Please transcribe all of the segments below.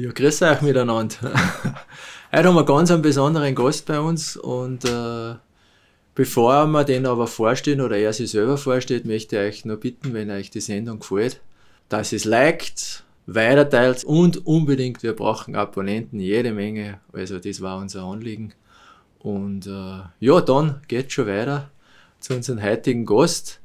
Ja, grüß euch miteinander. Heute haben wir ganz einen besonderen Gast bei uns und äh, bevor wir den aber vorstellen oder er sich selber vorstellt, möchte ich euch nur bitten, wenn euch die Sendung gefällt, dass ihr es liked, weiterteilt und unbedingt, wir brauchen Abonnenten, jede Menge. Also das war unser Anliegen. Und äh, ja, dann geht schon weiter zu unserem heutigen Gast.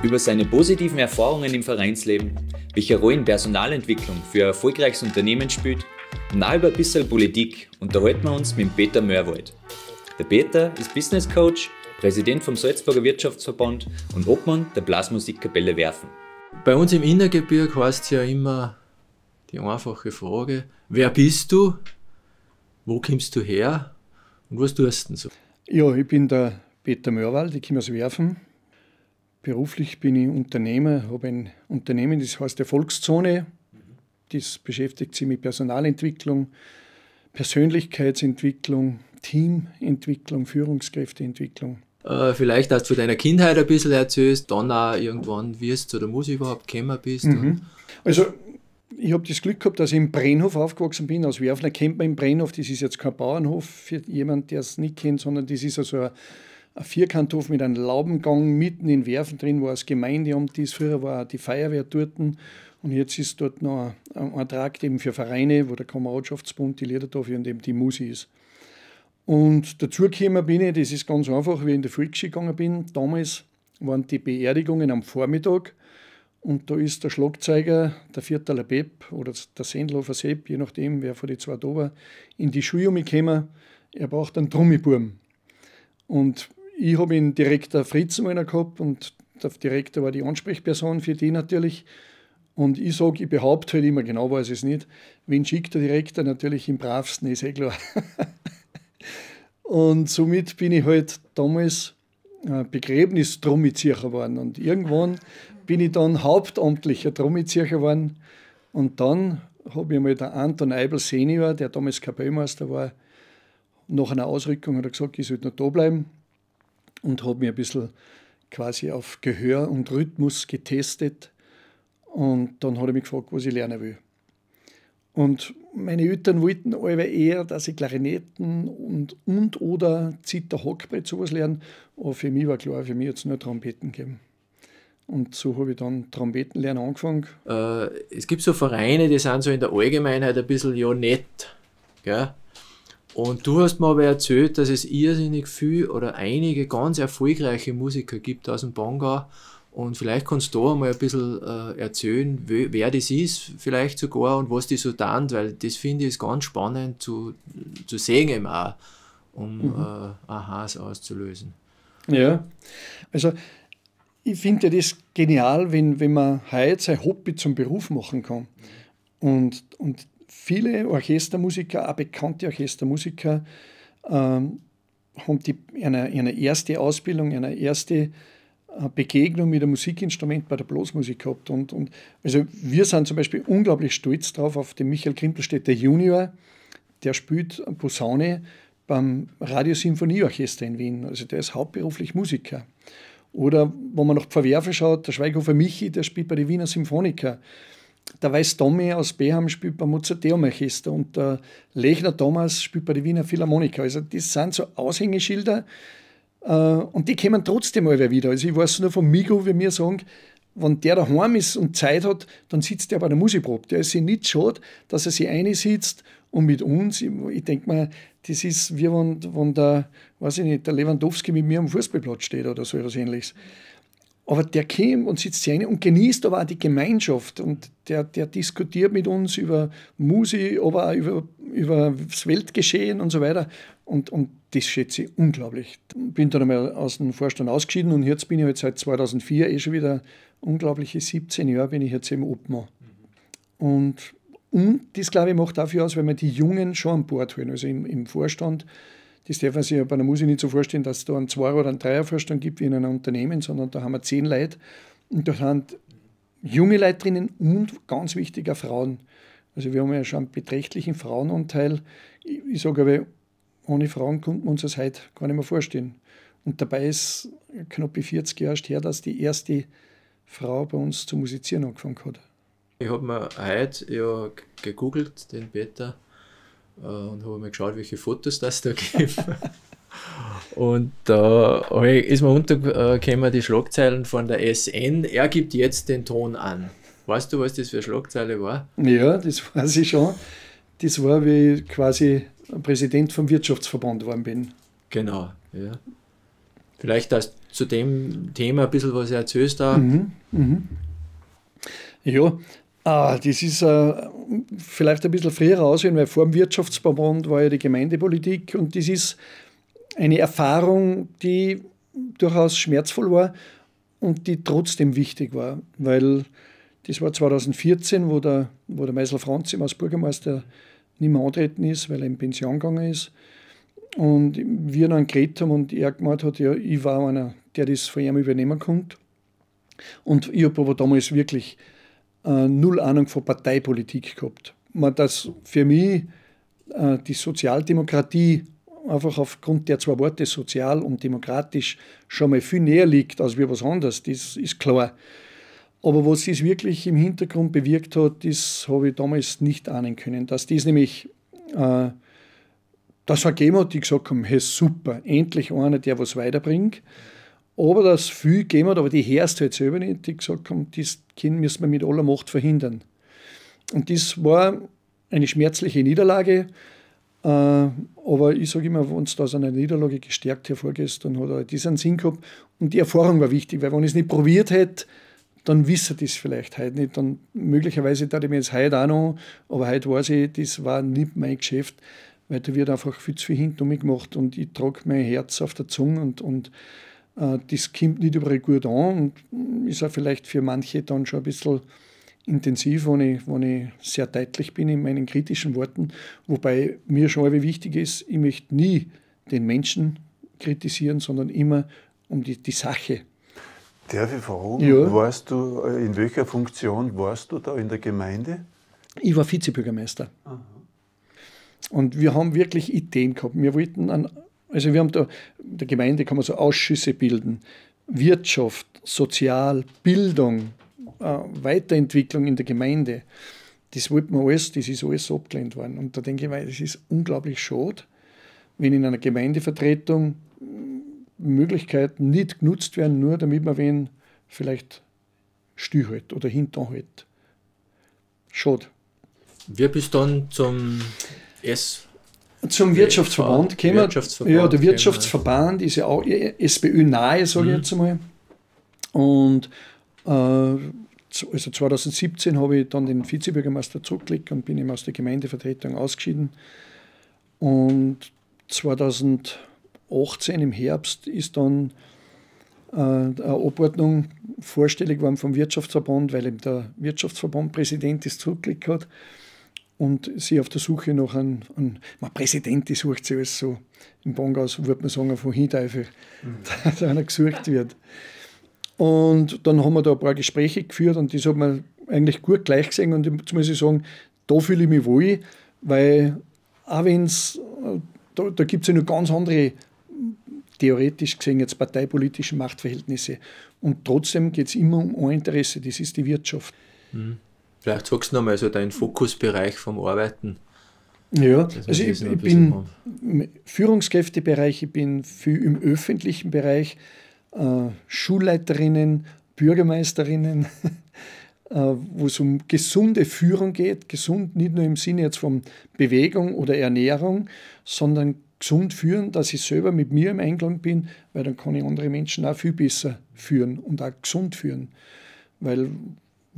Über seine positiven Erfahrungen im Vereinsleben, welche Rollen Personalentwicklung für ein erfolgreiches Unternehmen spielt und auch über ein bisschen Politik unterhalten wir uns mit Peter Mörwald. Der Peter ist Business Coach, Präsident vom Salzburger Wirtschaftsverband und Obmann der Blasmusikkapelle Werfen. Bei uns im Innergebirg heißt es ja immer die einfache Frage, wer bist du, wo kommst du her und was tust du denn so? Ja, ich bin der Peter Mörwald, ich komme aus Werfen, Beruflich bin ich Unternehmer, habe ein Unternehmen, das heißt Erfolgszone. Das beschäftigt sich mit Personalentwicklung, Persönlichkeitsentwicklung, Teamentwicklung, Führungskräfteentwicklung. Äh, vielleicht, dass du deiner Kindheit ein bisschen erzählst, dann auch irgendwann wirst oder muss ich überhaupt gekommen bist. Mhm. Also ich habe das Glück gehabt, dass ich im Brennhof aufgewachsen bin. Aus Werfner kennt man im Brennhof, das ist jetzt kein Bauernhof für jemanden, der es nicht kennt, sondern das ist also ein ein Vierkanthof mit einem Laubengang mitten in Werfen drin, wo das Gemeindeamt ist. Früher war die Feuerwehr dort und jetzt ist dort noch ein, Trakt eben für Vereine, wo der Kameradschaftsbund, die Liedertafel und eben die Musi ist. Und dazu gekommen bin ich, das ist ganz einfach, wie ich in der Volksschule gegangen bin. Damals waren die Beerdigungen am Vormittag und da ist der Schlagzeuger, der Viertaler Bepp oder der Sendlofer Sepp, je nachdem, wer von den zwei da war, in die Schule gekommen. Er braucht einen Trummiburm. Und ich habe ihn Direktor Fritz meiner gehabt und der Direktor war die Ansprechperson für die natürlich. Und ich sage, ich behaupte halt immer, genau weiß ich es nicht, wen schickt der Direktor natürlich im bravsten, ist eh klar. und somit bin ich halt damals äh, Begräbnistrummizieher geworden. Und irgendwann bin ich dann hauptamtlicher Trummizieher geworden. Und dann habe ich mal der Anton Eibel Senior, der damals Kapellmeister war, nach einer Ausrückung hat er gesagt, ich sollte noch da bleiben und habe mich ein bisschen quasi auf Gehör und Rhythmus getestet. Und dann hat er mich gefragt, was ich lernen will. Und meine Eltern wollten alle eher, dass ich Klarinetten und, und oder Zither, Hockbrett sowas lerne. Aber für mich war klar, für mich hat es nur Trompeten gegeben. Und so habe ich dann Trompetenlernen angefangen. Äh, es gibt so Vereine, die sind so in der Allgemeinheit ein bisschen ja nett. Gell? Und du hast mir aber erzählt, dass es irrsinnig viel oder einige ganz erfolgreiche Musiker gibt aus dem Bongau. Und vielleicht kannst du da mal ein bisschen äh, erzählen, wer das ist, vielleicht sogar, und was die so tun, weil das finde ich ganz spannend zu, zu sehen, eben auch, um mhm. äh, Aha's auszulösen. Ja, also ich finde das genial, wenn, wenn man heute sein Hobby zum Beruf machen kann. Und, und viele Orchestermusiker, auch bekannte Orchestermusiker, ähm, haben die, eine, eine erste Ausbildung, eine erste äh, Begegnung mit einem Musikinstrument bei der Blasmusik gehabt. Und, und also wir sind zum Beispiel unglaublich stolz drauf auf den Michael Krimpelstädter Junior, der spielt Posaune beim Radiosymphonieorchester in Wien. Also der ist hauptberuflich Musiker. Oder wenn man nach Pfarrwerfe schaut, der Schweighofer Michi, der spielt bei den Wiener Symphoniker der Weiß Tommy aus Beham spielt beim Mozarteum Orchester und der Lechner Thomas spielt bei der Wiener Philharmoniker. Also das sind so Aushängeschilder äh, und die kommen trotzdem mal wieder. Also ich weiß nur von Migo, wie wir sagen, wenn der daheim ist und Zeit hat, dann sitzt der bei der Musikprobe. Der ist sich nicht schade, dass er sich einsitzt und mit uns, ich, ich denke mal, das ist wie wenn, wenn der, weiß ich nicht, der Lewandowski mit mir am Fußballplatz steht oder so etwas ähnliches. Aber der käme und sitzt ein und genießt aber auch die Gemeinschaft und der, der diskutiert mit uns über Musik, aber auch über, über das Weltgeschehen und so weiter. Und, und das schätze ich unglaublich. Bin dann einmal aus dem Vorstand ausgeschieden und jetzt bin ich halt seit 2004 eh schon wieder unglaubliche 17 Jahre bin ich jetzt im Obmann. Und, und das, glaube ich, macht dafür aus, wenn wir die Jungen schon an Bord holen. Also im, im Vorstand das darf man sich bei einer Musik nicht so vorstellen, dass es da einen Zweier- oder einen Dreiervorstand gibt wie in einem Unternehmen, sondern da haben wir zehn Leute und da sind junge Leute drinnen und ganz wichtiger Frauen. Also wir haben ja schon einen beträchtlichen Frauenanteil. Ich, ich sage aber, ohne Frauen konnten wir uns das heute gar nicht mehr vorstellen. Und dabei ist knapp 40 Jahre her, dass die erste Frau bei uns zu musizieren angefangen hat. Ich habe mir heute ja gegoogelt, den Peter, und habe mir geschaut, welche Fotos das da gibt. und da ist mir untergekommen die Schlagzeilen von der SN. Er gibt jetzt den Ton an. Weißt du, was das für eine Schlagzeile war? Ja, das weiß ich schon. Das war, wie ich quasi Präsident vom Wirtschaftsverband geworden bin. Genau, ja. Vielleicht das zu dem Thema ein bisschen was erzählst da. Mhm, mhm. Ja, ah, das ist äh, vielleicht ein bisschen früher aussehen, weil vor dem Wirtschaftsverband war ja die Gemeindepolitik und das ist eine Erfahrung, die durchaus schmerzvoll war und die trotzdem wichtig war, weil das war 2014, wo der, wo der Meisel Franz als Bürgermeister nicht mehr antreten ist, weil er in Pension gegangen ist. Und wir dann geredet haben und er gemeint hat, ja, ich war einer, der das von ihm übernehmen konnte. Und ich habe aber damals wirklich äh, null Ahnung von Parteipolitik gehabt. Man, dass für mich äh, die Sozialdemokratie einfach aufgrund der zwei Worte sozial und demokratisch schon mal viel näher liegt als wir was anderes, das ist klar. Aber was es wirklich im Hintergrund bewirkt hat, das habe ich damals nicht ahnen können. Dass dies nämlich äh, das gegeben hat, die gesagt haben, hey super, endlich einer, der was weiterbringt. Aber das viel gegeben hat, aber die Herst halt selber nicht, die gesagt haben, das Kind müssen wir mit aller Macht verhindern. Und das war eine schmerzliche Niederlage. Äh, aber ich sage immer, wenn es aus einer Niederlage gestärkt hervorgeht, dann hat er diesen Sinn gehabt. Und die Erfahrung war wichtig, weil wenn ich es nicht probiert hätte, dann wissen das vielleicht heute nicht. Dann möglicherweise da ich mir jetzt heute auch noch, aber heute weiß ich, das war nicht mein Geschäft, weil da wird einfach viel zu viel hinter mich gemacht und ich trage mein Herz auf der Zunge und, und das kommt nicht überall gut an und ist auch vielleicht für manche dann schon ein bisschen intensiv, wenn ich, wenn ich sehr deutlich bin in meinen kritischen Worten, wobei mir schon wichtig ist, ich möchte nie den Menschen kritisieren, sondern immer um die, die Sache. Darf ich fragen, ja. warst du, äh, in welcher Funktion warst du da in der Gemeinde? Ich war Vizebürgermeister. Aha. Und wir haben wirklich Ideen gehabt. Wir wollten, an, also wir haben da, in der Gemeinde kann man so Ausschüsse bilden. Wirtschaft, Sozial, Bildung, äh, Weiterentwicklung in der Gemeinde. Das wollten wir alles, das ist alles abgelehnt worden. Und da denke ich mir, das ist unglaublich schade, wenn in einer Gemeindevertretung Möglichkeiten nicht genutzt werden, nur damit man wen vielleicht stillhält oder hinterhält. Schade. Wie bist du dann zum S zum Wirtschaftsverband gekommen. Wirtschaftsverband ja, der Wirtschaftsverband ist ja auch SPÖ-nahe, sage ich mhm. jetzt einmal. Und äh, also 2017 habe ich dann den Vizebürgermeister zurückgelegt und bin eben aus der Gemeindevertretung ausgeschieden. Und 2000 18 im Herbst ist dann äh, eine Abordnung vorstellig worden vom Wirtschaftsverband, weil eben der Wirtschaftsverbandpräsident das zurückgelegt hat und sie auf der Suche nach einem, einem man Präsident, die sucht sie alles so im Bongaus, würde man sagen, von Hinteufel, mhm. dass einer gesucht wird. Und dann haben wir da ein paar Gespräche geführt und das hat man eigentlich gut gleich gesehen und jetzt muss ich sagen, da fühle ich mich wohl, weil auch wenn es, da, da gibt es ja noch ganz andere theoretisch gesehen jetzt parteipolitische Machtverhältnisse. Und trotzdem geht es immer um ein Interesse, das ist die Wirtschaft. Mhm. Vielleicht sagst du nochmal so deinen Fokusbereich vom Arbeiten. Ja, also ich, ich bin im Führungskräftebereich, ich bin viel im öffentlichen Bereich, äh, Schulleiterinnen, Bürgermeisterinnen, äh, wo es um gesunde Führung geht, gesund nicht nur im Sinne jetzt von Bewegung oder Ernährung, sondern gesund führen, dass ich selber mit mir im Einklang bin, weil dann kann ich andere Menschen auch viel besser führen und auch gesund führen. Weil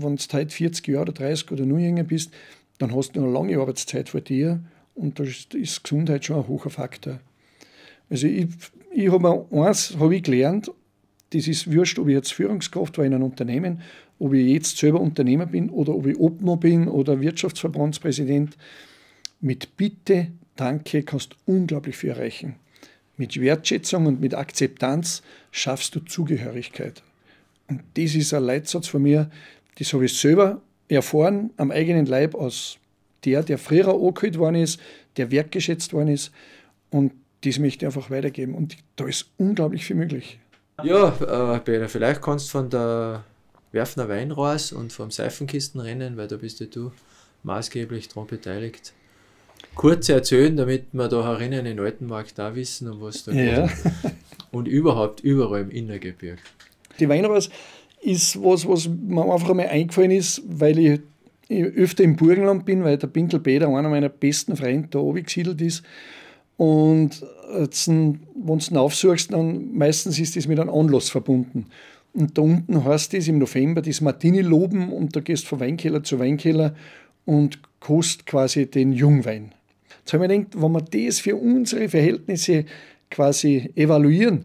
wenn du heute 40 Jahre oder 30 oder nur jünger bist, dann hast du eine lange Arbeitszeit vor dir und da ist Gesundheit schon ein hoher Faktor. Also ich, ich habe eins habe ich gelernt, das ist wurscht, ob ich jetzt Führungskraft war in einem Unternehmen, ob ich jetzt selber Unternehmer bin oder ob ich Obmann bin oder Wirtschaftsverbandspräsident, mit Bitte Danke kannst unglaublich viel erreichen. Mit Wertschätzung und mit Akzeptanz schaffst du Zugehörigkeit. Und das ist ein Leitsatz von mir, das habe ich selber erfahren am eigenen Leib aus der, der früher angehört worden ist, der wertgeschätzt worden ist. Und das möchte ich einfach weitergeben. Und da ist unglaublich viel möglich. Ja, äh, Peter, vielleicht kannst du von der Werfner Wein raus und vom Seifenkistenrennen, weil da bist ja du maßgeblich daran beteiligt. Kurz erzählen, damit wir da herinnen in Altenmarkt da wissen, um was da ja. geht. Und überhaupt überall im Innergebirge. Die Weinraus ist was, was mir einfach einmal eingefallen ist, weil ich öfter im Burgenland bin, weil der Pinkel Peter, einer meiner besten Freunde, da oben gesiedelt ist. Und wenn du ihn aufsuchst, dann meistens ist das mit einem Anlass verbunden. Und da unten heißt es im November das Martini loben und da gehst du von Weinkeller zu Weinkeller und kostet quasi den Jungwein. Jetzt habe ich mir gedacht, wenn wir das für unsere Verhältnisse quasi evaluieren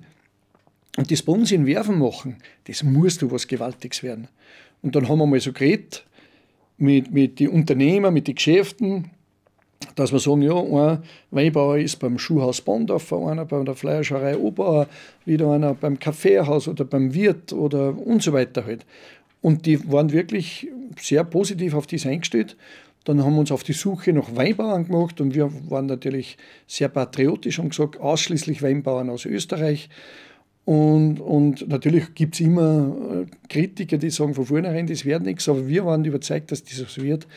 und das bei uns in Werfen machen, das muss du was Gewaltiges werden. Und dann haben wir mal so geredet mit, mit den Unternehmern, mit den Geschäften, dass wir sagen, ja, ein Weinbauer ist beim Schuhhaus Bondorfer, einer bei der Fleischerei Oberer, wieder einer beim Kaffeehaus oder beim Wirt oder und so weiter halt. Und die waren wirklich sehr positiv auf das eingestellt. Dann haben wir uns auf die Suche nach Weinbauern gemacht und wir waren natürlich sehr patriotisch und gesagt, ausschließlich Weinbauern aus Österreich. Und, und natürlich gibt es immer äh, Kritiker, die sagen von vornherein, das wird nichts, aber wir waren überzeugt, dass das so wird.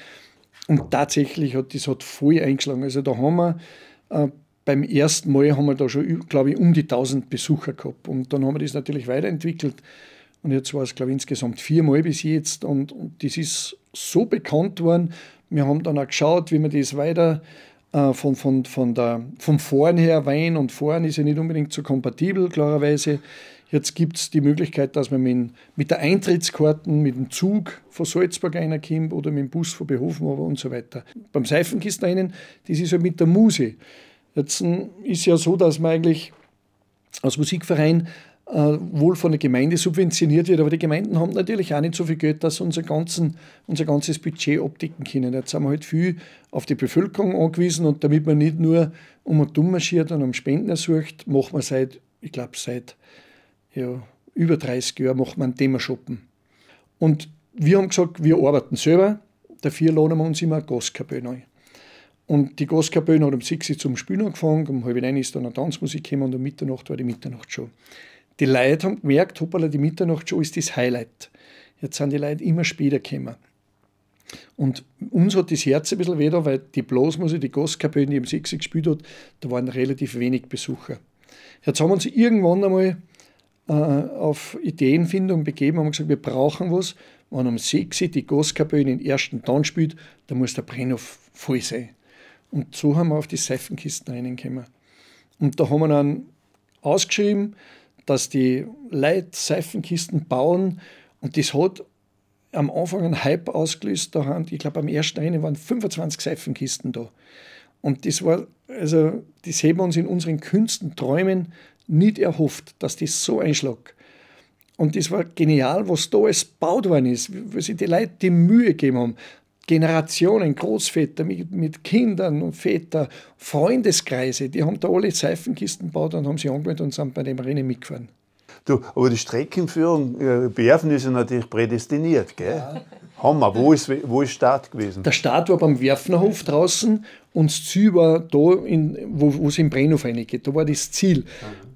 Und tatsächlich hat das hat voll eingeschlagen. Also da haben wir äh, beim ersten Mal haben wir da schon, glaube ich, um die 1000 Besucher gehabt. Und dann haben wir das natürlich weiterentwickelt. Und jetzt war es, glaube ich, insgesamt viermal bis jetzt. Und, und das ist so bekannt worden. Wir haben dann auch geschaut, wie wir das weiter äh, von, von, von der, vom Fahren her, Wein und Fahren ist ja nicht unbedingt so kompatibel, klarerweise. Jetzt gibt es die Möglichkeit, dass man mit, mit der Eintrittskarten, mit dem Zug von Salzburg reinkommt oder mit dem Bus von Behofen und so weiter. Beim Seifenkistenrennen, das ist ja mit der Muse. Jetzt hm, ist ja so, dass man eigentlich als Musikverein wohl von der Gemeinde subventioniert wird, aber die Gemeinden haben natürlich auch nicht so viel Geld, dass sie unser, ganzen, unser ganzes Budget abdecken können. Jetzt sind wir halt viel auf die Bevölkerung angewiesen und damit man nicht nur um ein Dumm marschiert und um Spenden ersucht, machen wir seit, ich glaube, seit ja, über 30 Jahren machen wir ein Thema Shoppen. Und wir haben gesagt, wir arbeiten selber, dafür laden wir uns immer eine Gaskapelle ein. Und die Gaskapelle hat um 6 Uhr zum Spielen angefangen, um halb neun ist dann eine Tanzmusik gekommen und um Mitternacht war die Mitternachtshow. Die Leute haben gemerkt, hoppala, die Mitternachtsshow ist das Highlight. Jetzt sind die Leute immer später gekommen. Und uns hat das Herz ein bisschen weh, weil die Blasmusik, die Gaskapelle, die im Sechs gespielt hat, da waren relativ wenig Besucher. Jetzt haben wir uns irgendwann einmal äh, auf Ideenfindung begeben, haben gesagt, wir brauchen was. Wenn um 6 die Gaskapelle den ersten Ton spielt, dann muss der Brennhof voll sein. Und so haben wir auf die Seifenkisten reingekommen. Und da haben wir dann ausgeschrieben, dass die Leute Seifenkisten bauen und das hat am Anfang einen Hype ausgelöst. Da haben, ich glaube, am ersten einen waren 25 Seifenkisten da. Und das war, also, das haben wir uns in unseren Künsten, Träumen nicht erhofft, dass das so einschlägt. Und das war genial, was da alles gebaut worden ist, weil sich die Leute die Mühe gegeben haben. Generationen, Großväter mit, mit Kindern und Väter, Freundeskreise, die haben da alle Seifenkisten gebaut und haben sie angemeldet und sind bei dem Rennen mitgefahren. Du, aber die Streckenführung, äh, Werfen ist ja natürlich prädestiniert, gell? Ja. Hammer, wo ist, wo ist Start gewesen? Der Start war beim Werfnerhof draußen und das Ziel war da, in, wo, wo es im Brennhof reingeht. Da war das Ziel.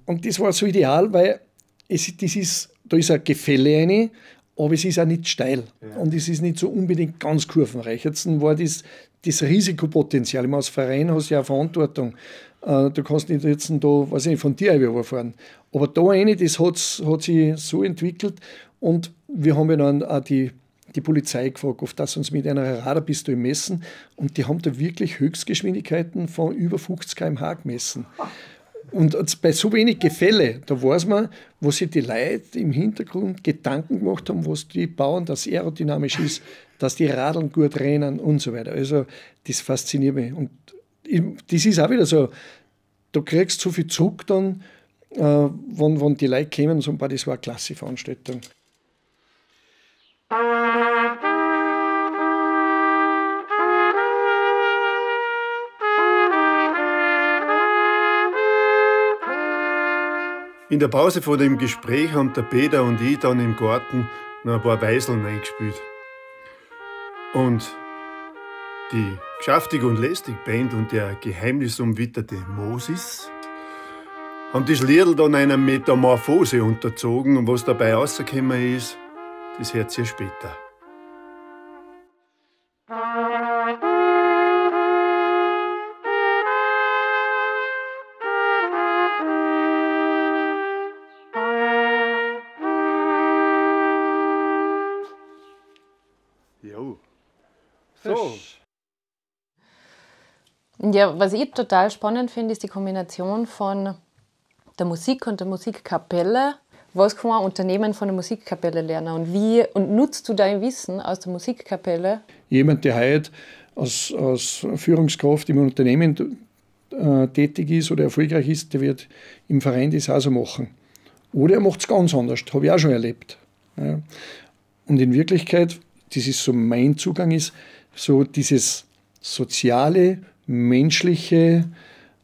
Und das war so ideal, weil es, das ist, da ist ein Gefälle rein, aber es ist auch nicht steil. Ja. Und es ist nicht so unbedingt ganz kurvenreich. Jetzt war das, das Risikopotenzial. Als Verein hast du ja Verantwortung. Äh, du kannst nicht jetzt da, weiß ich nicht, von dir überfahren. Aber da eine, das hat, hat sich so entwickelt und wir haben ja dann auch die, die Polizei gefragt, auf das uns mit einer Radarpistole messen und die haben da wirklich Höchstgeschwindigkeiten von über 50 km/h gemessen. Und bei so wenig Gefälle, da weiß man, wo sich die Leute im Hintergrund Gedanken gemacht haben, was die bauen, dass aerodynamisch ist, dass die Radeln gut rennen und so weiter. Also das fasziniert mich. Und das ist auch wieder so, du kriegst so viel Zug dann, äh, wenn, wenn die Leute kommen und sagen, das war eine klasse Veranstaltung. In der Pause vor dem Gespräch haben der Peter und ich dann im Garten noch ein paar Weiseln eingespielt. Und die geschäftige und lästig Band und der geheimnisumwitterte Moses haben die Schlierl dann einer Metamorphose unterzogen und was dabei rausgekommen ist, das hört ihr später. Ja, was ich total spannend finde, ist die Kombination von der Musik und der Musikkapelle. Was kann ein Unternehmen von der Musikkapelle lernen und wie und nutzt du dein Wissen aus der Musikkapelle? Jemand, der heute als, als Führungskraft im Unternehmen äh, tätig ist oder erfolgreich ist, der wird im Verein das auch so machen. Oder er macht es ganz anders, habe ich auch schon erlebt. Ja. Und in Wirklichkeit, das ist so mein Zugang, ist so dieses soziale, menschliche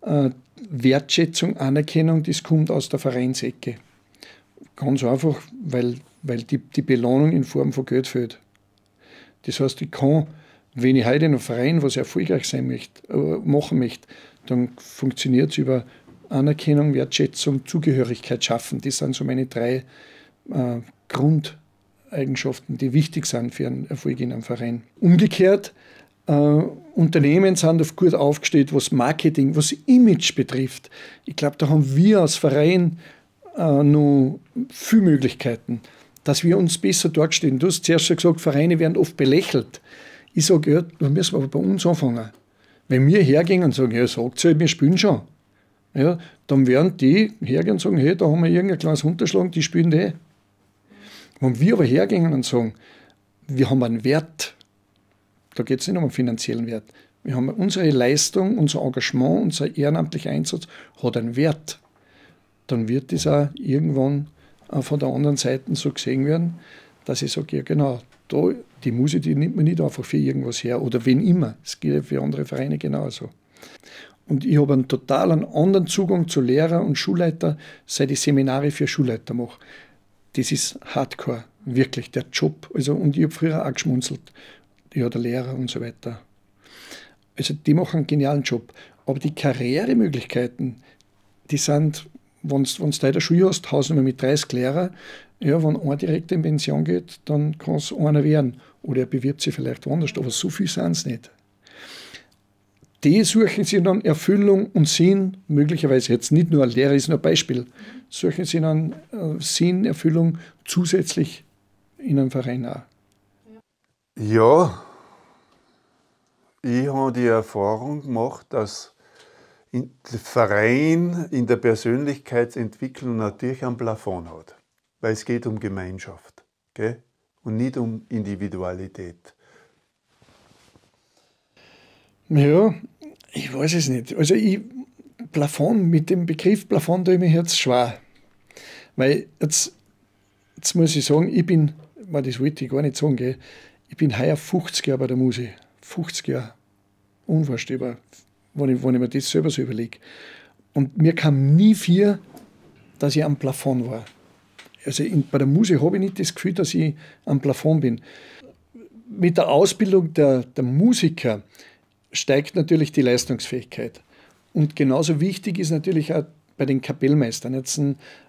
äh, Wertschätzung, Anerkennung, das kommt aus der Vereinsecke. Ganz einfach, weil, weil die, die Belohnung in Form von Geld fehlt. Das heißt, ich kann, wenn ich heute in einem Verein was erfolgreich sein möchte, äh, machen möchte, dann funktioniert es über Anerkennung, Wertschätzung, Zugehörigkeit schaffen. Das sind so meine drei äh, Grundeigenschaften, die wichtig sind für einen Erfolg in einem Verein. Umgekehrt, äh, Unternehmen sind oft gut aufgestellt, was Marketing, was Image betrifft. Ich glaube, da haben wir als Verein äh, noch viele Möglichkeiten, dass wir uns besser darstellen. Du hast zuerst schon gesagt, Vereine werden oft belächelt. Ich sage, ja, da müssen wir aber bei uns anfangen. Wenn wir hergehen und sagen, ja, sagt halt, wir spielen schon, ja, dann werden die hergehen und sagen, hey, da haben wir irgendein kleines Unterschlag, die spielen eh. Wenn wir aber hergehen und sagen, wir haben einen Wert, da geht es nicht um einen finanziellen Wert. Wir haben unsere Leistung, unser Engagement, unser ehrenamtlicher Einsatz hat einen Wert. Dann wird das auch irgendwann von der anderen Seite so gesehen werden, dass ich sage, ja genau, da, die Musik, die nimmt man nicht einfach für irgendwas her oder wen immer. Es geht für andere Vereine genauso. Und ich habe einen total anderen Zugang zu Lehrer und Schulleiter, seit ich Seminare für Schulleiter mache. Das ist Hardcore, wirklich, der Job. Also, und ich habe früher auch geschmunzelt ja, der Lehrer und so weiter. Also die machen einen genialen Job. Aber die Karrieremöglichkeiten, die sind, wenn du in der Schule hast, hausen wir mit 30 Lehrern, ja, wenn einer direkt in Pension geht, dann kann es einer werden. Oder er bewirbt sich vielleicht woanders, aber so viel sind es nicht. Die suchen sich dann Erfüllung und Sinn, möglicherweise jetzt nicht nur ein Lehrer ist nur ein Beispiel, suchen sie dann äh, Sinn, Erfüllung zusätzlich in einem Verein auch. Ja, ich habe die Erfahrung gemacht, dass der Verein in der Persönlichkeitsentwicklung natürlich ein Plafond hat, weil es geht um Gemeinschaft gell? und nicht um Individualität. Ja, ich weiß es nicht. Also ich, Plafond, mit dem Begriff Plafond tue ich mir jetzt schwer. Weil jetzt, jetzt muss ich sagen, ich bin, das wollte ich gar nicht sagen, gell? Ich bin heuer 50 Jahre bei der Musik. 50 Jahre. Unvorstellbar, wenn ich, wenn ich mir das selber so überlege. Und mir kam nie viel, dass ich am Plafond war. Also in, bei der Musik habe ich nicht das Gefühl, dass ich am Plafond bin. Mit der Ausbildung der, der Musiker steigt natürlich die Leistungsfähigkeit. Und genauso wichtig ist natürlich auch bei den Kapellmeistern. Jetzt,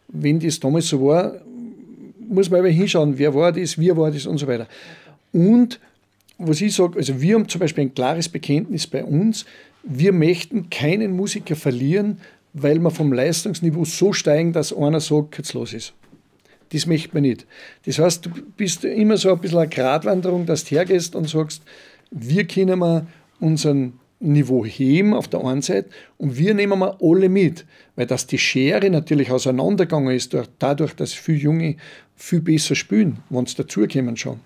wenn das damals so war, muss man aber hinschauen, wer war das, wie war das und so weiter. Und was ich sage, also wir haben zum Beispiel ein klares Bekenntnis bei uns, wir möchten keinen Musiker verlieren, weil wir vom Leistungsniveau so steigen, dass einer sagt, jetzt los ist. Das möchte man nicht. Das heißt, du bist immer so ein bisschen eine Gratwanderung, dass du hergehst und sagst, wir können mal unseren Niveau heben auf der einen Seite und wir nehmen mal alle mit, weil dass die Schere natürlich auseinandergegangen ist, dadurch, dass viele Junge viel besser spielen, wenn sie dazukommen schon.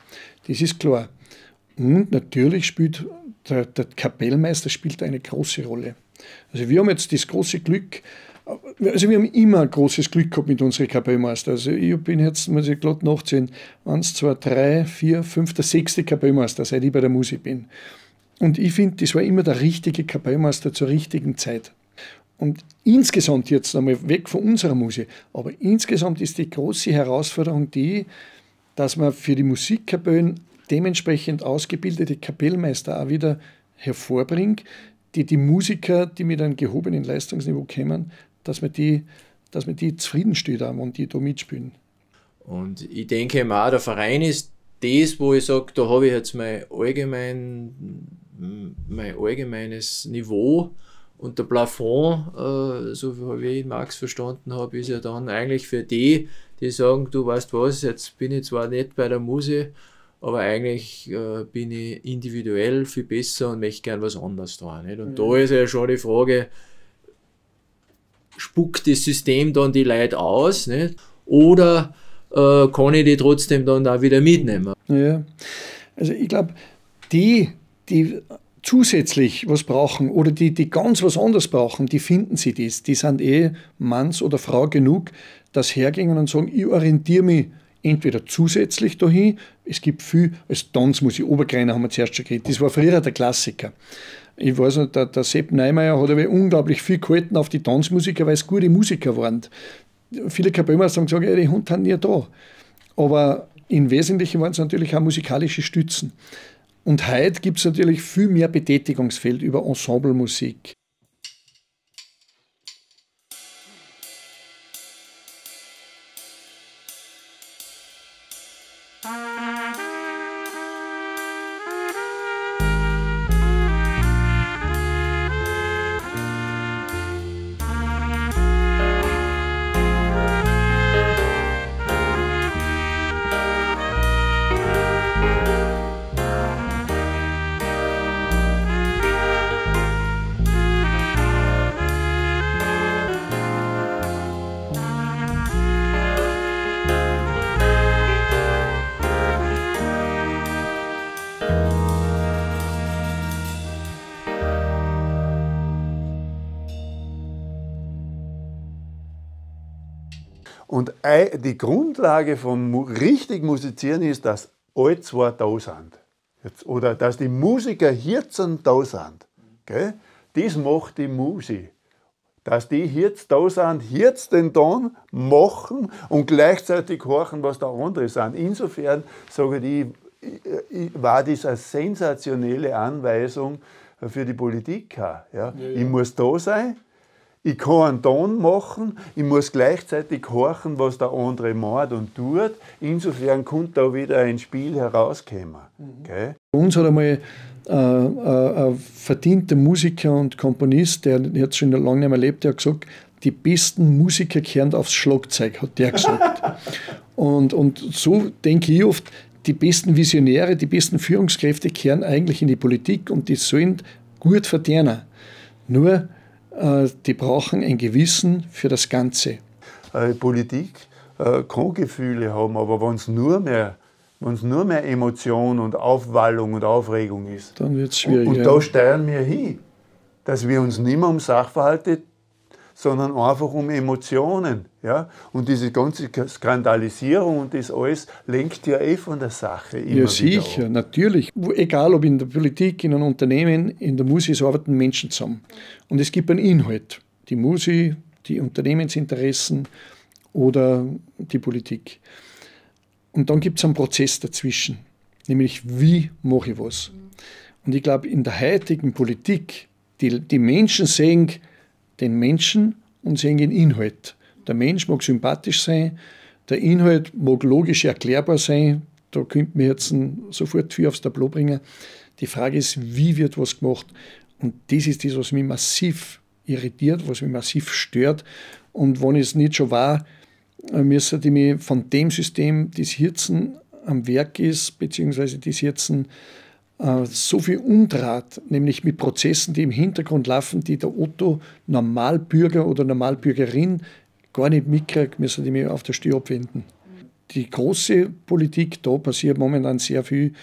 Das ist klar. Und natürlich spielt der, der Kapellmeister spielt eine große Rolle. Also wir haben jetzt das große Glück, also wir haben immer ein großes Glück gehabt mit unseren Kapellmeister. Also ich bin jetzt, muss ich gerade nachzählen, eins, zwei, drei, vier, fünf, der sechste Kapellmeister, seit ich bei der Musik bin. Und ich finde, das war immer der richtige Kapellmeister zur richtigen Zeit. Und insgesamt jetzt einmal weg von unserer Musik, aber insgesamt ist die große Herausforderung die, dass man für die Musikkapellen dementsprechend ausgebildete Kapellmeister auch wieder hervorbringt, die die Musiker, die mit einem gehobenen Leistungsniveau kommen, dass man die, dass man die zufriedenstellt, wenn die da mitspielen. Und ich denke mal, der Verein ist das, wo ich sage, da habe ich jetzt mein, allgemein, mein allgemeines Niveau und der Plafond, äh, so wie ich Max verstanden habe, ist ja dann eigentlich für die, die sagen, du weißt was, jetzt bin ich zwar nicht bei der Muse, aber eigentlich äh, bin ich individuell viel besser und möchte gern was anderes tun. Nicht? Und mhm. da ist ja schon die Frage, spuckt das System dann die Leute aus, nicht? oder äh, kann ich die trotzdem dann auch wieder mitnehmen? Ja, also ich glaube, die, die zusätzlich was brauchen oder die, die ganz was anderes brauchen, die finden sie das. Die sind eh Manns oder Frau genug, dass hergehen und sagen, ich orientiere mich entweder zusätzlich dahin, es gibt viel, als Tanzmusik, Oberkreiner haben wir zuerst schon geredet, das war früher der Klassiker. Ich weiß nicht, der, der Sepp Neymeier hat aber unglaublich viel gehalten auf die Tanzmusiker, weil es gute Musiker waren. Viele Kapellmeister haben gesagt, ja, die Hunde sind nie da. Aber im Wesentlichen waren es natürlich auch musikalische Stützen. Und heute gibt es natürlich viel mehr Betätigungsfeld über Ensemblemusik. Die Grundlage vom richtig Musizieren ist, dass alle zwei da sind. Oder dass die Musiker jetzt da sind. Gell? Das macht die Musik. Dass die jetzt da sind, jetzt den Ton machen und gleichzeitig horchen, was der andere sind. Insofern sage ich, war das eine sensationelle Anweisung für die Politik. Ja? ja, ja. Ich muss da sein, ich kann einen Ton machen, ich muss gleichzeitig horchen, was der andere macht und tut. Insofern kommt da wieder ein Spiel herauskommen. Okay? Uns hat einmal äh, äh, ein verdienter Musiker und Komponist, der jetzt schon lange nicht mehr lebt, der hat gesagt, die besten Musiker kehren aufs Schlagzeug, hat der gesagt. und, und so denke ich oft, die besten Visionäre, die besten Führungskräfte kehren eigentlich in die Politik und die sollen gut verdienen. Nur die brauchen ein Gewissen für das Ganze. Äh, Politik äh, kann Gefühle haben, aber wenn es nur mehr wenn es nur mehr Emotion und Aufwallung und Aufregung ist. Dann wird es schwierig. Und, und da steuern wir hin, dass wir uns nicht mehr um Sachverhalte sondern einfach um Emotionen. Ja? Und diese ganze Skandalisierung und das alles lenkt ja eh von der Sache. Immer ja, sicher, natürlich. Egal ob in der Politik, in einem Unternehmen, in der Musik, so arbeiten Menschen zusammen. Und es gibt einen Inhalt. Die Musik, die Unternehmensinteressen oder die Politik. Und dann gibt es einen Prozess dazwischen, nämlich wie mache ich was. Und ich glaube, in der heutigen Politik, die, die Menschen sehen, den Menschen und sehen den Inhalt. Der Mensch mag sympathisch sein, der Inhalt mag logisch erklärbar sein, da könnte mir jetzt sofort viel aufs Tableau bringen. Die Frage ist, wie wird was gemacht? Und das ist das, was mich massiv irritiert, was mich massiv stört. Und wenn es nicht schon war, müsste ich mich von dem System, das Hirzen am Werk ist, beziehungsweise das Hirzen äh, so viel Undraht, nämlich mit Prozessen, die im Hintergrund laufen, die der Otto Normalbürger oder Normalbürgerin gar nicht mitkriegt, müssen die mir auf der Stür abwenden. Die große Politik, da passiert momentan sehr viel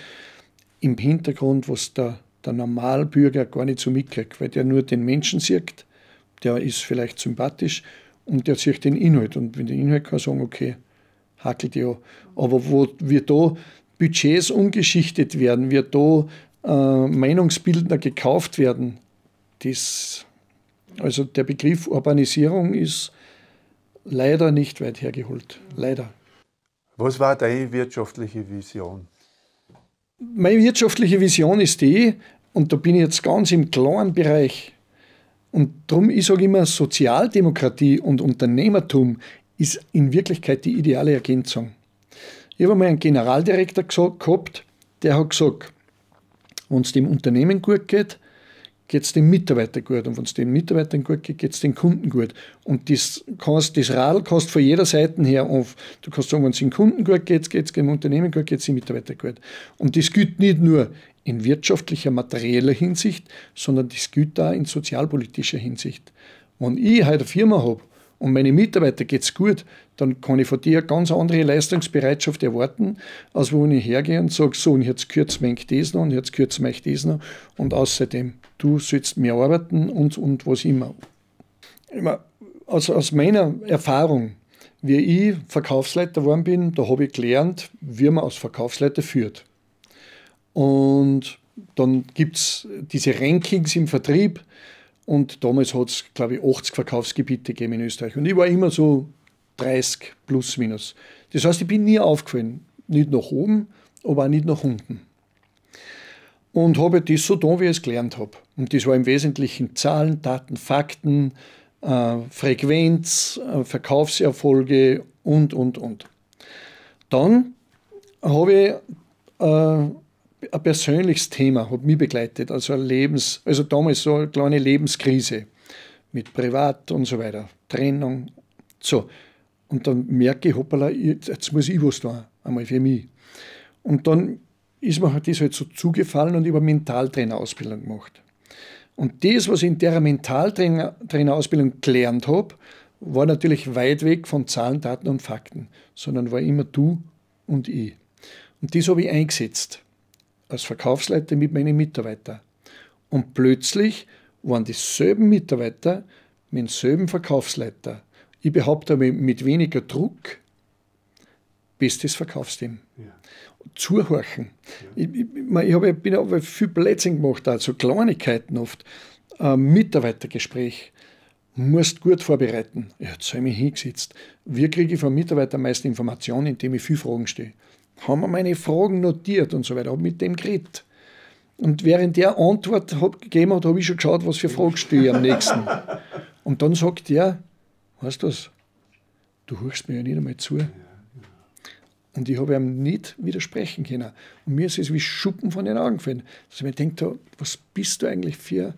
im Hintergrund, was der, der Normalbürger gar nicht so mitkriegt, weil der nur den Menschen sieht, der ist vielleicht sympathisch und der sieht den Inhalt. Und wenn der Inhalt kann sagen, okay, hackelt ja. Aber wo wir da Budgets umgeschichtet werden, wird da äh, Meinungsbildner gekauft werden. Das, also der Begriff Urbanisierung ist leider nicht weit hergeholt. Leider. Was war deine wirtschaftliche Vision? Meine wirtschaftliche Vision ist die, und da bin ich jetzt ganz im klaren Bereich, und darum, ich sage immer, Sozialdemokratie und Unternehmertum ist in Wirklichkeit die ideale Ergänzung. Ich habe einmal einen Generaldirektor gehabt, der hat gesagt, wenn es dem Unternehmen gut geht, geht es dem Mitarbeiter gut. Und wenn es den Mitarbeitern gut geht, geht es den Kunden gut. Und das, kannst, das Radl kannst von jeder Seite her auf. Du kannst sagen, wenn es den Kunden gut geht, geht es dem Unternehmen gut, geht es den Mitarbeitern gut. Und das gilt nicht nur in wirtschaftlicher, materieller Hinsicht, sondern das gilt auch in sozialpolitischer Hinsicht. Wenn ich heute eine Firma habe und meine Mitarbeiter geht es gut, dann kann ich von dir eine ganz andere Leistungsbereitschaft erwarten, als wenn ich hergehe und sage, so, und jetzt kürzt mein das noch und jetzt kürzt mein das noch und außerdem, du sollst mehr arbeiten und, und was immer. Also aus meiner Erfahrung, wie ich Verkaufsleiter geworden bin, da habe ich gelernt, wie man als Verkaufsleiter führt. Und dann gibt es diese Rankings im Vertrieb, und damals hat es, glaube ich, 80 Verkaufsgebiete gegeben in Österreich. Und ich war immer so 30 plus minus. Das heißt, ich bin nie aufgefallen. Nicht nach oben, aber auch nicht nach unten. Und habe das so da, wie ich es gelernt habe. Und das war im Wesentlichen Zahlen, Daten, Fakten, äh, Frequenz, äh, Verkaufserfolge und, und, und. Dann habe ich äh, ein persönliches Thema hat mich begleitet, also Lebens, also damals so eine kleine Lebenskrise mit Privat und so weiter, Trennung, so. Und dann merke ich, hoppala, jetzt muss ich was tun, einmal für mich. Und dann ist mir halt das halt so zugefallen und habe Mentaltrainerausbildung gemacht. Und das, was ich in der Mentaltrainerausbildung gelernt habe, war natürlich weit weg von Zahlen, Daten und Fakten, sondern war immer du und ich. Und das habe ich eingesetzt als Verkaufsleiter mit meinen Mitarbeitern. Und plötzlich waren dieselben Mitarbeiter mit demselben Verkaufsleiter. Ich behaupte mit weniger Druck, bestes Verkaufsteam. Ja. Zuhorchen. Ja. Ich, ich, ich, habe, bin aber viel Plätzchen gemacht, also Kleinigkeiten oft. Ein Mitarbeitergespräch musst gut vorbereiten. Jetzt habe ich mich hingesetzt. Wie kriege ich vom Mitarbeiter meist Informationen, indem ich viele Fragen stelle? Haben wir meine Fragen notiert und so weiter, habe mit dem geredet. Und während der Antwort gegeben hat, habe ich schon geschaut, was für Fragen stelle ich am nächsten. Und dann sagt er, weißt du was, du hörst mir ja nicht einmal zu. Und ich habe ihm nicht widersprechen können. Und mir ist es wie Schuppen von den Augen gefallen. Dass ich mir denke, was bist du eigentlich für,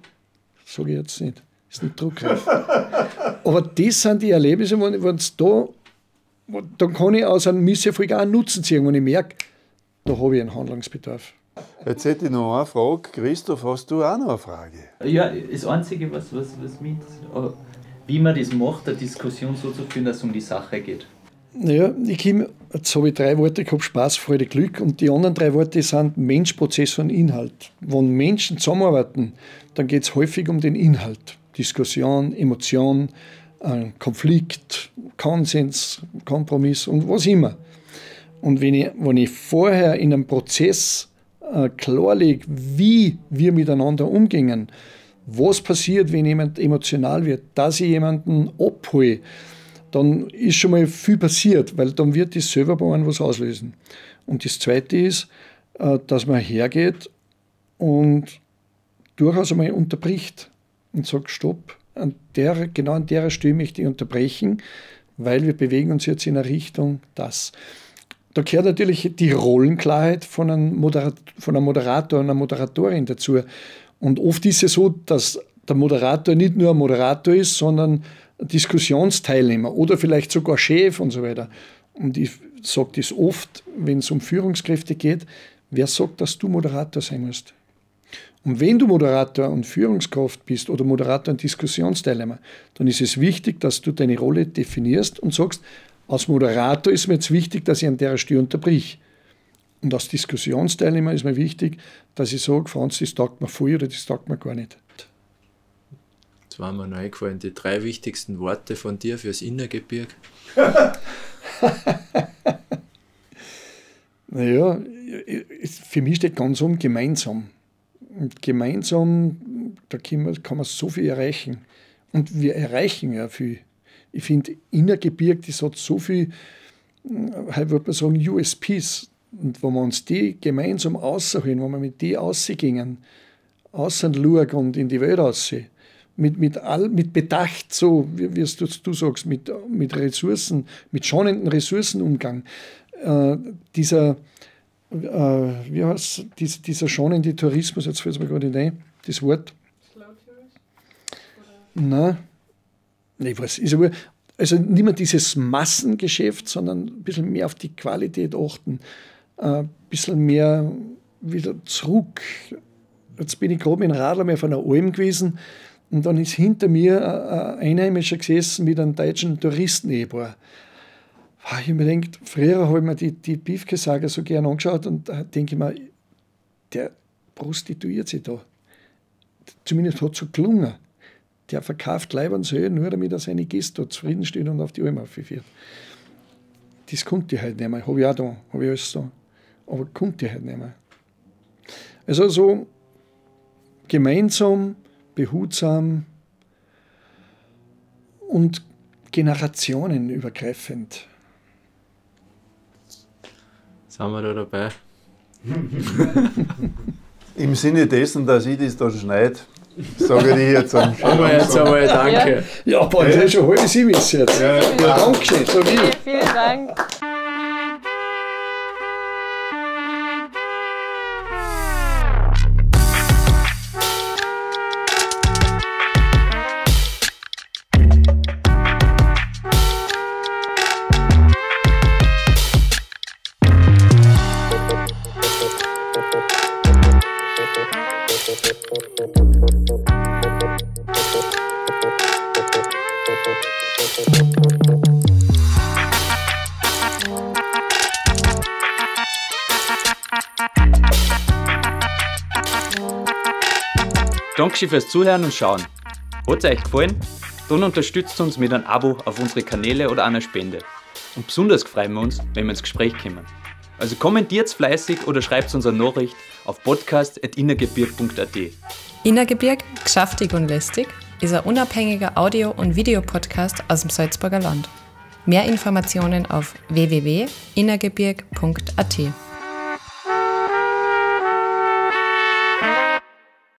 sage ich jetzt nicht, ist nicht druckreif. Aber das sind die Erlebnisse, wenn es da dann kann ich aus einem Misserfolg auch einen Nutzen ziehen, wenn ich merke, da habe ich einen Handlungsbedarf. Jetzt hätte ich noch eine Frage. Christoph, hast du auch noch eine Frage? Ja, das Einzige, was, was, was mich interessiert, wie man das macht, eine Diskussion so zu führen, dass es um die Sache geht. Naja, ich komme, jetzt habe ich drei Worte, ich habe Spaß, Freude, Glück und die anderen drei Worte sind Mensch, Prozess und Inhalt. Wenn Menschen zusammenarbeiten, dann geht es häufig um den Inhalt. Diskussion, Emotion, Konflikt, Konsens, Kompromiss und was immer. Und wenn ich, wenn ich vorher in einem Prozess äh, klarlege, wie wir miteinander umgehen, was passiert, wenn jemand emotional wird, dass ich jemanden abhole, dann ist schon mal viel passiert, weil dann wird das selber bei einem was auslösen. Und das Zweite ist, äh, dass man hergeht und durchaus einmal unterbricht und sagt, stopp, an der, genau an der Stelle möchte ich unterbrechen, weil wir bewegen uns jetzt in eine Richtung, das. Da gehört natürlich die Rollenklarheit von einem, Moderat von einem Moderator und einer Moderatorin dazu. Und oft ist es so, dass der Moderator nicht nur ein Moderator ist, sondern Diskussionsteilnehmer oder vielleicht sogar Chef und so weiter. Und ich sage das oft, wenn es um Führungskräfte geht, wer sagt, dass du Moderator sein musst? Und wenn du Moderator und Führungskraft bist oder Moderator und Diskussionsteilnehmer, dann ist es wichtig, dass du deine Rolle definierst und sagst, als Moderator ist mir jetzt wichtig, dass ich an der Stelle unterbrich. Und als Diskussionsteilnehmer ist mir wichtig, dass ich sage, Franz, das taugt mir voll oder das taugt mir gar nicht. Jetzt waren mir neu eingefallen, die drei wichtigsten Worte von dir fürs Innergebirg. naja, für mich steht ganz um gemeinsam. Und gemeinsam, da kann man, kann man so viel erreichen. Und wir erreichen ja viel. Ich finde, Innergebirg, das hat so viel, halt würde man sagen, USPs. Und wenn wir uns die gemeinsam aussuchen, wenn wir mit die ausgehen, außen schauen und in die Welt aussehen, mit, mit, all, mit Bedacht, so wie, wie du, du sagst, mit, mit Ressourcen, mit schonenden Ressourcenumgang, äh, dieser, äh, wie heißt dieser, dieser schonende Tourismus, jetzt fällt es mir gerade nicht ein, das Wort. Nein, ich weiß, ist aber, also nicht mehr dieses Massengeschäft, sondern ein bisschen mehr auf die Qualität achten, ein bisschen mehr wieder zurück. Jetzt bin ich gerade mit dem Radler mehr von einer Alm gewesen und dann ist hinter mir ein Einheimischer gesessen mit einem deutschen Touristen-Ehepaar. Ich mir gedacht, früher habe ich mir die, die Beefke-Saga so gerne angeschaut und da denke ich mir, der prostituiert sich da. Zumindest hat es so gelungen. Der verkauft Leib und Seele nur, damit er seine Gäste zufriedenstellt und auf die Alm aufführt. Das konnte ich halt nicht mehr. Habe ich auch da, habe ich alles da. Aber konnte ich halt nicht mehr. Also so gemeinsam, behutsam und generationenübergreifend. Sind wir da dabei? Im Sinne dessen, dass ich das dann schneide, sage ich dir jetzt einen Aber jetzt einmal danke. Ja, boah, das ist schon halb sieben ist jetzt. Ja, ja. Dankeschön, so wie. Vielen Dank. Dankeschön fürs Zuhören und Schauen. Hat es euch gefallen? Dann unterstützt uns mit einem Abo auf unsere Kanäle oder einer Spende. Und besonders freuen wir uns, wenn wir ins Gespräch kommen. Also kommentiert fleißig oder schreibt uns eine Nachricht auf podcast.innergebirg.at. Innergebirg, geschäftig und lästig, ist ein unabhängiger Audio- und Videopodcast aus dem Salzburger Land. Mehr Informationen auf www.innergebirg.at.